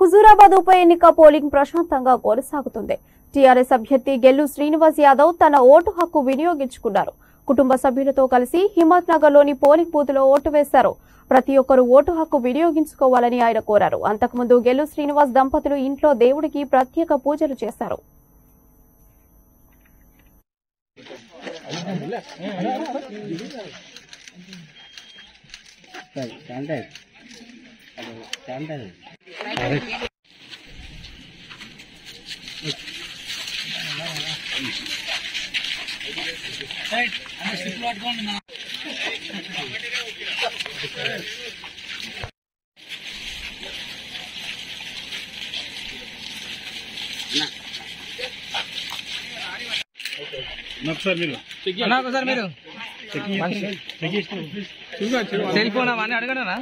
హుజూరాబాద్ ఉప ఎన్నిక పోలింగ్ ప్రశాంతంగా కొనసాగుతుంది. టీఆర్ఎస్ అభ్యర్థి గెల్లు శ్రీనివాస్ యాదవ్ తన ఓటు హక్కు వినియోగించుకున్నారు. కుటుంబ సభ్యులతో కలిసి హిమ్మత్ నగర్లోని పోలింగ్ బూత్లో ఓటు వేశారు. ప్రతి ఒక్కరూ ఓటు హక్కు వినియోగించుకోవాలని ఆయన కోరారు. అంతకుముందు గెల్లు శ్రీనివాస్ దంపతులు ఇంట్లో దేవుడికి ప్రత్యేక పూజలు చేశారు. ఒకసారి మీరు. ఒకసారి మీరు. సెల్ ఫోన్ అవన్నీ అడగడనా